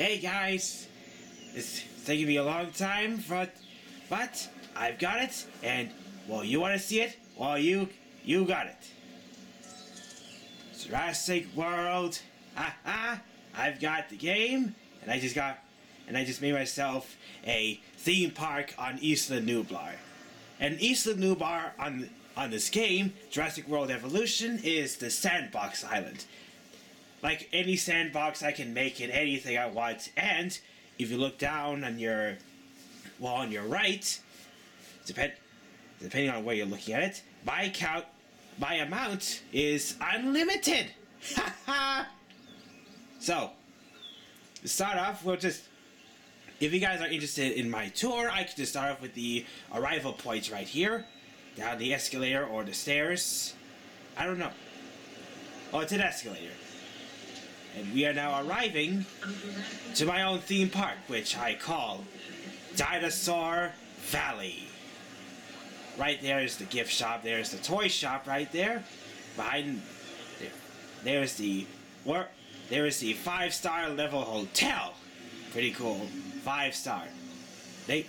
Hey guys, it's taking me a long time, but but I've got it, and well, you want to see it? Well, you you got it. Jurassic World. Ha ha! I've got the game, and I just got, and I just made myself a theme park on Isla Nublar. And Isla Nublar on on this game, Jurassic World Evolution, is the sandbox island. Like any sandbox, I can make it anything I want. And if you look down on your, well, on your right, depend, depending on where you're looking at it, my count, my amount is unlimited. So, to start off, we'll just. If you guys are interested in my tour, I can just start off with the arrival points right here. Down the escalator or the stairs. I don't know. Oh, it's an escalator. And we are now arriving to my own theme park, which I call Dinosaur Valley. Right there is the gift shop. There's the toy shop right there. Behind there, there's the where there is the five star level hotel. Pretty cool. Five star. They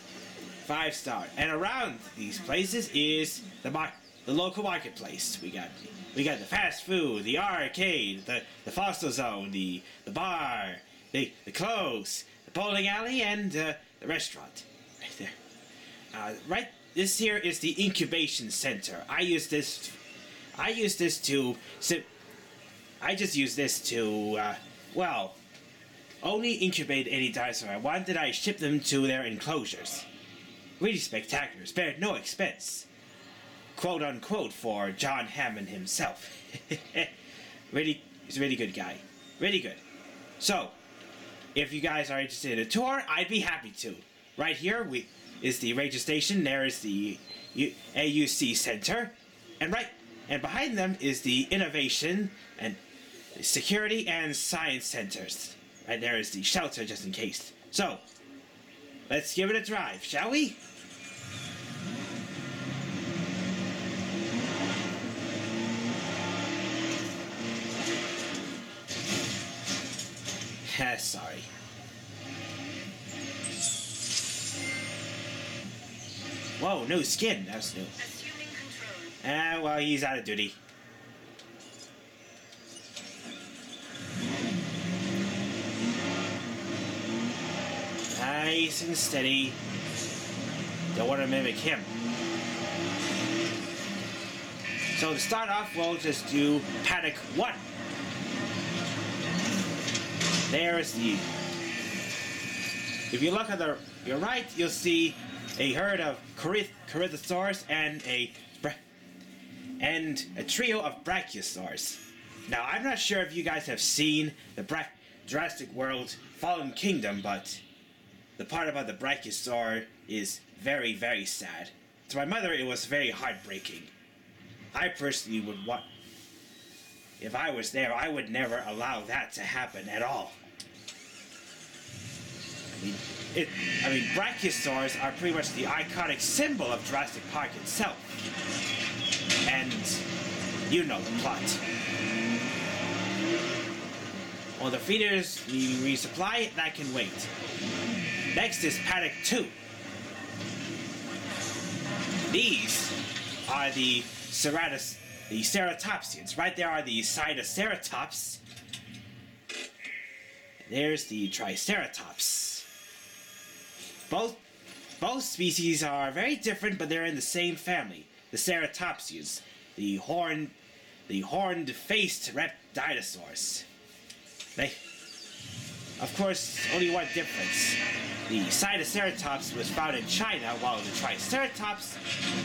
five star. And around these places is the mar- the local marketplace. We got we got the fast food, the arcade, the the foster zone, the the bar, the the clothes, the bowling alley, and uh, the restaurant. Right there. Uh, right. This here is the incubation center. I use this. I use this to. I just use this to. Uh, well, only incubate any dinosaur I want, then I ship them to their enclosures. Really spectacular, spared no expense. Quote unquote for John Hammond himself. really, he's a really good guy. Really good. So, if you guys are interested in a tour, I'd be happy to. Right here we is the ranger station. There is the U- AUC Center, and right and behind them is the innovation and security and science centers. Right there is the shelter just in case. So, let's give it a drive, shall we? Ah, Sorry. Whoa, new skin. That's new. Assuming control. Ah, well, he's out of duty. Nice and steady. Don't want to mimic him. So to start off, we'll just do paddock one. There's the. If you look at the your right, you'll see a herd of Coryth- Corythosaurus and a and a trio of Brachiosaurs. Now, I'm not sure if you guys have seen the Bra- Jurassic World Fallen Kingdom, but the part about the Brachiosaur is very, very sad. To my mother, it was very heartbreaking. I personally would want. If I was there, I would never allow that to happen at all. It. I mean, Brachiosaurs are pretty much the iconic symbol of Jurassic Park itself. And you know the plot. Well, the feeders we resupply, that can wait. Next is Paddock 2. These are the Ceratus, the Ceratopsians. Right there are the Sinoceratops. There's the Triceratops. Both both species are very different, but they're in the same family. The Ceratopsians, the horned, the horned-faced rep dinosaurs. They, of course, only one difference. The Sinoceratops was found in China, while the Triceratops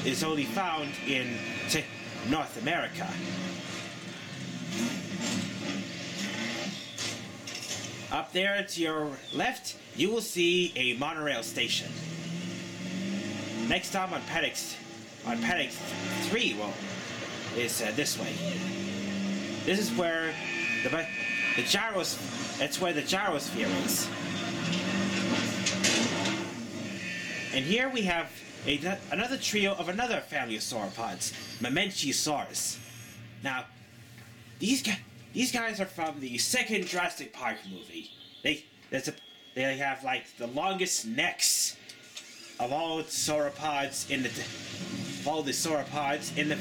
is only found in North America. Up there to your left, you will see a monorail station. Next stop on Paddock, on Paddock 3, well, is uh, this way. This is where the the gyros. That's where the gyrosphere is. And here we have a, another trio of another family of sauropods, Mamenchisaurus. Now, these guys, these guys are from the second Jurassic Park movie. They a they have like the longest necks of all sauropods in the of all the sauropods in the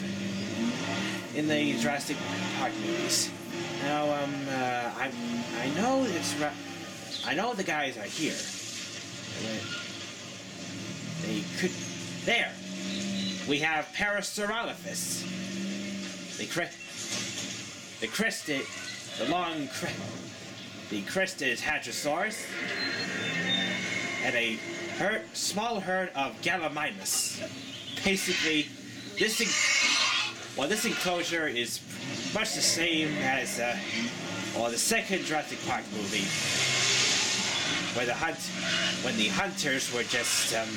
in the Jurassic Park movies. Now, um, uh, I I know it's I know the guys are here. They could there. We have Parasaurolophus. The cre- the crested, the long cre- the crested Hadrosaurus, and a herd, small herd of Gallimimus. Basically, this well, this enclosure is much the same as uh, well, the second Jurassic Park movie, where the hunt, when the hunters were just um,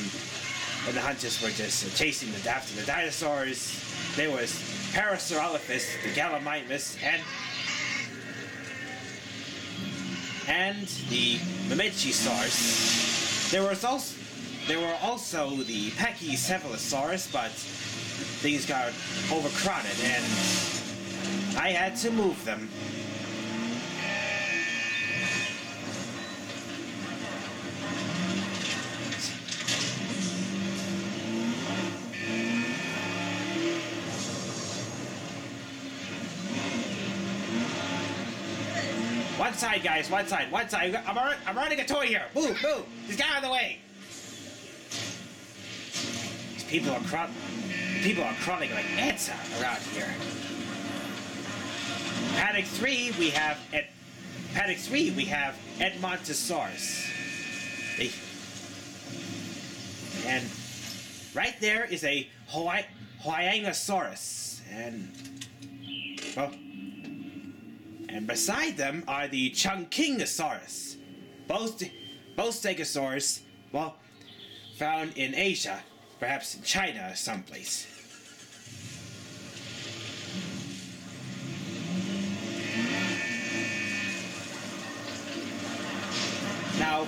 when the hunters were just chasing the after the dinosaurs, there was Parasaurolophus, the Gallimimus, and and the Mamenchisaurus. There was also there were also the Pachycephalosaurus, but things got overcrowded and I had to move them. One side, guys. One side. One side. I'm, I'm running a toy here. Move, move. Just get out of the way. These people are crawling. People are crawling like ants around here. Paddock three, we have at Paddock three, we have Edmontosaurus. And right there is a Hawaii, Huayangosaurus, and well, and beside them are the Chungkingosaurus, both both stegosaurus, well, found in Asia, perhaps in China or someplace. Now,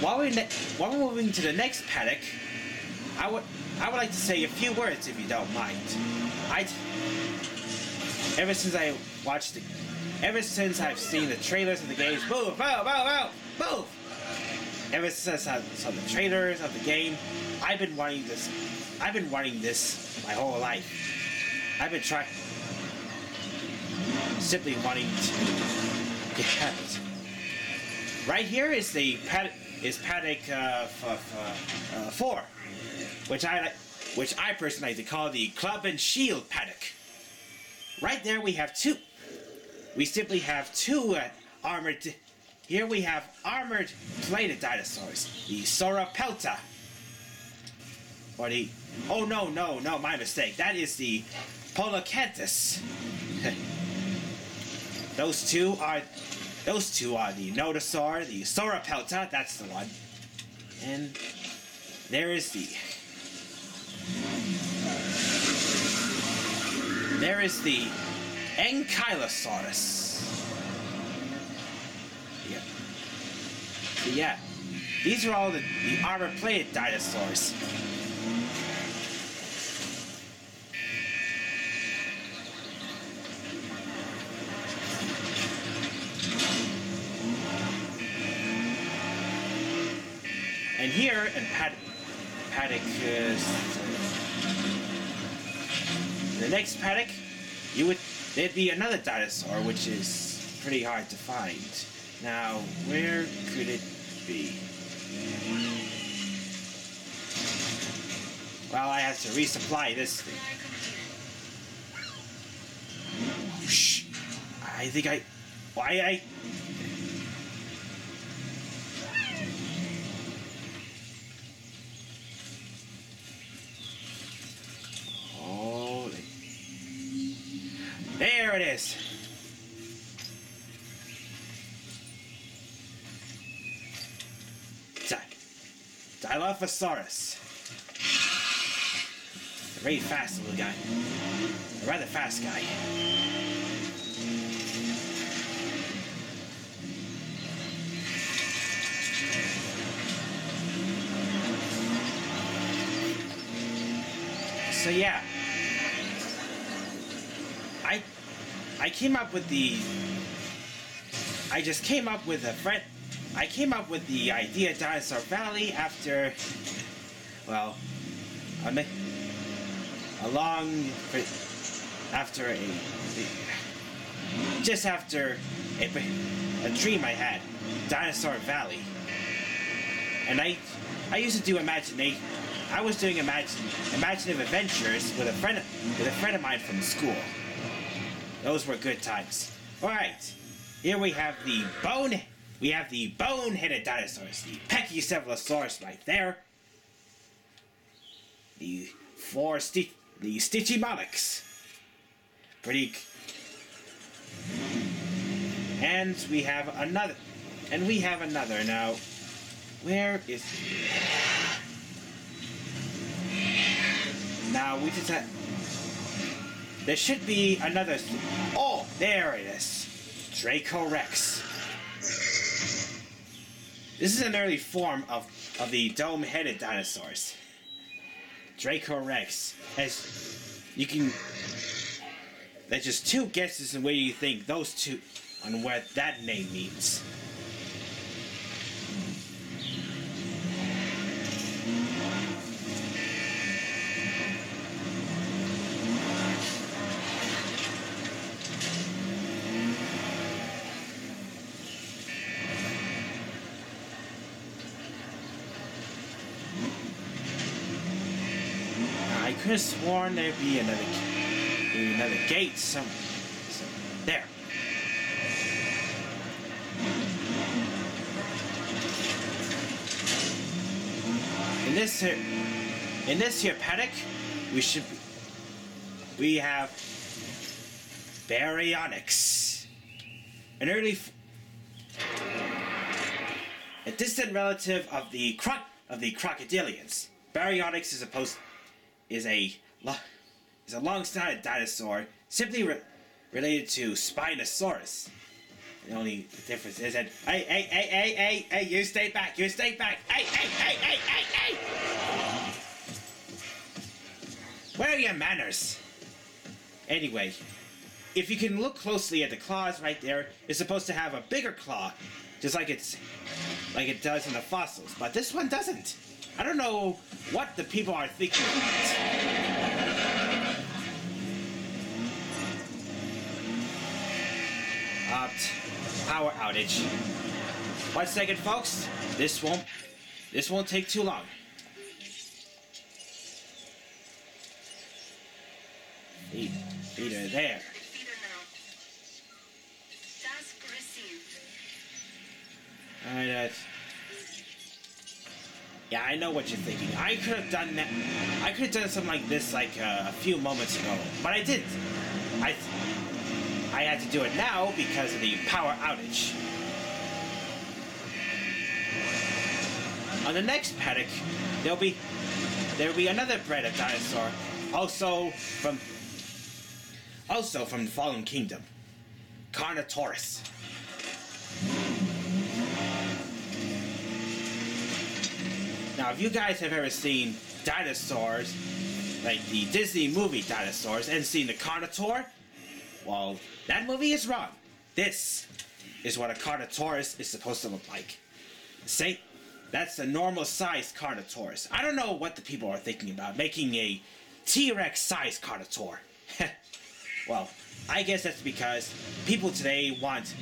while we're, while we're moving to the next paddock, I would I would like to say a few words if you don't mind. I ever since I watched the ever since I've seen the trailers of the games, move, move, move, move, move. Ever since I saw the trailers of the game, I've been wanting this. I've been wanting this my whole life. I've been trying, simply wanting to get it. Right here is the pad, is paddock uh, uh, four, which I which I personally like to call the club and shield paddock. Right there we have two. We simply have two uh, armored. Here we have armored plated dinosaurs, the Sauropelta. Or the oh no no no my mistake. That is the Polacanthus. Those two are those two are the Nodosaur, the Sauropelta, that's the one. And there is the There is the Ankylosaurus. Yeah. So yeah. These are all the, the armor plated dinosaurs. And here in Pad- Paddock, uh, the next paddock, you would there'd be another dinosaur, which is pretty hard to find. Now, where could it be? Well, I have to resupply this thing. Shh! I think I. Why I. There it is. Di- Dilophosaurus. Very fast little guy. A rather fast guy. So yeah. I I came up with the I just came up with a friend I came up with the idea Dinosaur Valley after, well, a, mi- a long, after a, just after a, a dream I had, Dinosaur Valley. And I, I used to do imagination. I was doing imagine, imaginative adventures with a friend with a friend of mine from school. Those were good times. All right, here we have the bone. We have the bone-headed dinosaurs, the Pachycephalosaurus right there. The four sti- the Stitchymonics. Pretty. And we have another. And we have another now. Where is? Now we just have. There should be another. Oh, there it is. Dracorex. This is an early form of, of the dome-headed dinosaurs. Dracorex. As you can. There's just two guesses on where you think those two on what that name means. I could have sworn there'd be another, be another gate somewhere. some there. In this here, in this here paddock, we should be, we have Baryonyx, an early, a distant relative of the croc of the crocodilians. Baryonyx is supposed is a is a long-snouted dinosaur, simply re- related to Spinosaurus. The only difference is that hey hey hey hey hey hey you stay back you stay back hey hey hey hey hey hey. Where are your manners? Anyway, if you can look closely at the claws right there, it's supposed to have a bigger claw, just like it's like it does in the fossils, but this one doesn't. I don't know what the people are thinking about. Opt power outage. One second, folks. This won't. This won't take too long. Feeder there. Alright, uh, yeah, I know what you're thinking. I could have done that. I could have done something like this like uh, a few moments ago, but I didn't. I I had to do it now because of the power outage. On the next paddock, there'll be there'll be another breed of dinosaur, also from also from the Fallen Kingdom, Carnotaurus. Now, if you guys have ever seen dinosaurs, like the Disney movie dinosaurs, and seen the Carnotaur, well, that movie is wrong. This is what a Carnotaurus is supposed to look like. Say, that's a normal sized Carnotaurus. I don't know what the people are thinking about making a T-Rex sized Carnotaur. well, I guess that's because people today want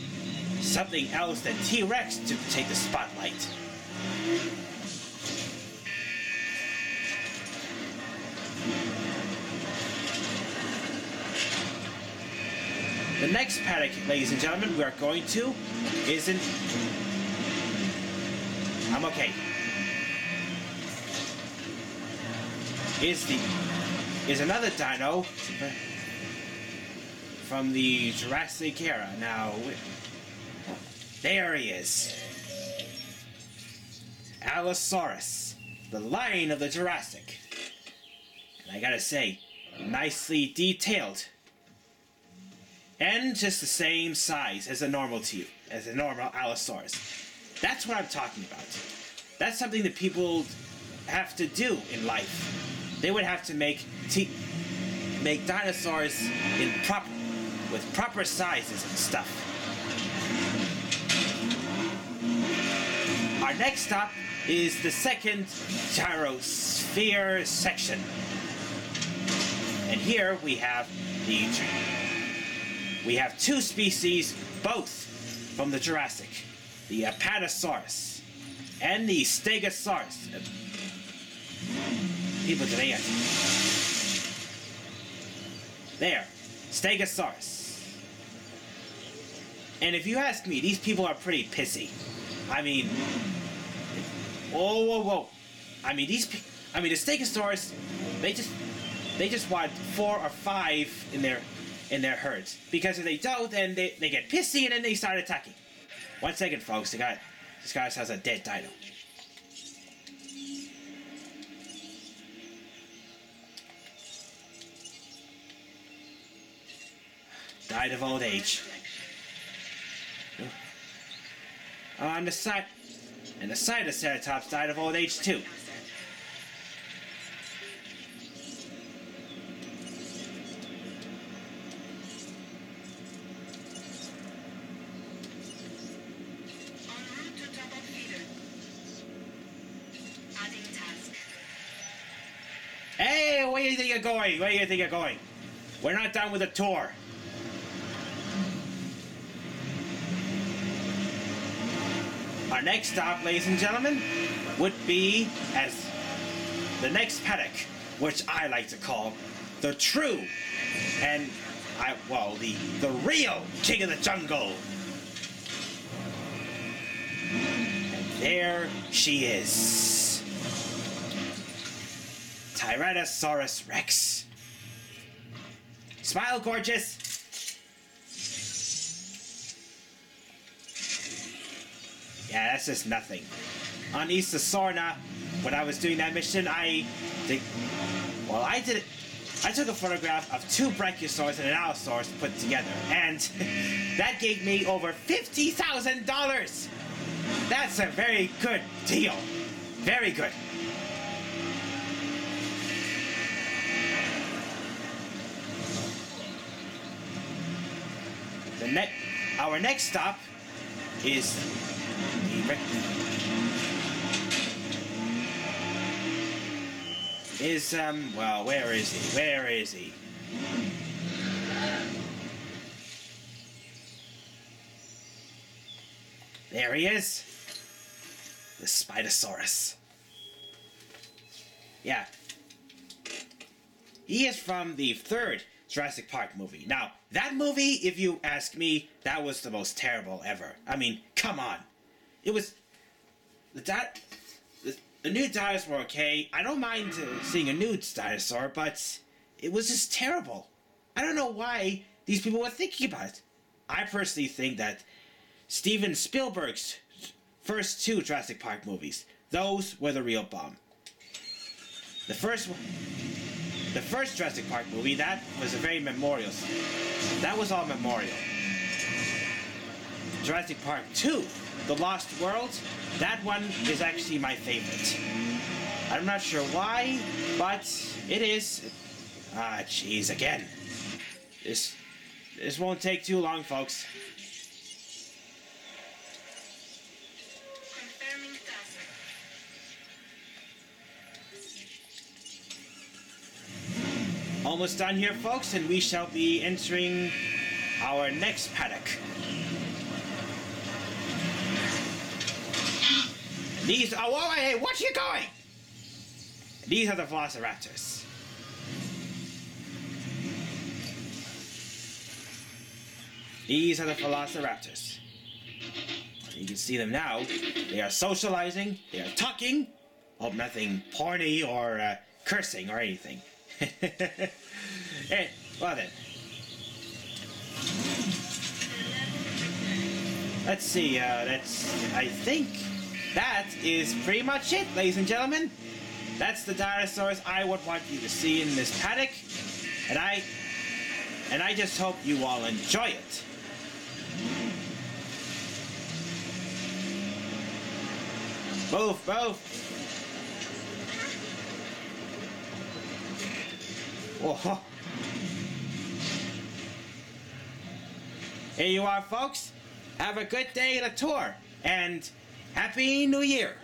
something else than T-Rex to take the spotlight. The next paddock, ladies and gentlemen, we are going to isn't. I'm okay. Is the is another dino from the Jurassic era. Now, there he is. Allosaurus, the lion of the Jurassic. And I gotta say, nicely detailed and just the same size as a normal T, as a normal Allosaurus. That's what I'm talking about. That's something that people have to do in life. They would have to make make dinosaurs in proper with proper sizes and stuff. our next stop is the second gyrosphere section. And here we have the we have two species, both from the Jurassic, the Apatosaurus and the Stegosaurus. People today, there, Stegosaurus. And if you ask me, these people are pretty pissy. I mean, whoa, whoa, whoa. I mean, these. I mean, the Stegosaurus, they just, they just want four or five in their, in their herds. Because if they don't, then they, they get pissy and then they start attacking. One second, folks. The guy, this guy has a dead dino. Died of old age. On the side, and the side of Ceratops died of old age too. Where do you think you're going? Where do you think you're going? We're not done with the tour. Our next stop, ladies and gentlemen, would be as the next paddock, which I like to call the true and I well the the real king of the jungle. And there she is. Tyrannosaurus Rex. Smile, gorgeous. Yeah, that's just nothing. On Isla Sorna, when I was doing that mission, I. Well, I did. I took a photograph of two Brachiosaurus and an Allosaurus put together, and that gave me over fifty thousand dollars. That's a very good deal. Very good. The next, our next stop is the is um well where is he? Where is he? There he is. The Spinosaurus. Yeah. He is from the third Jurassic Park movie. Now, that movie, if you ask me, that was the most terrible ever. I mean, come on. It was the di- the, the new dinosaurs were okay. I don't mind uh, seeing a new dinosaur, but it was just terrible. I don't know why these people were thinking about it. I personally think that Steven Spielberg's first two Jurassic Park movies, those were the real bomb. The first one, the first Jurassic Park movie, that was a very memorial. That was all memorial. Jurassic Park 2, The Lost World, that one is actually my favorite. I'm not sure why, but it is. Ah, jeez, again. This, this won't take too long, folks. Almost done here, folks, and we shall be entering our next paddock. These are. Whoa, hey, what you going? These are the Velociraptors. These are the Velociraptors. You can see them now. They are socializing. They are talking. Hope nothing porny or uh, cursing or anything. Eh, well then. Let's see, uh, that's, I think that is pretty much it, ladies and gentlemen. That's the dinosaurs I would want you to see in this paddock. And I, and I just hope you all enjoy it. Move, move. Here you are, folks. Have a good day at a tour. And Happy New Year!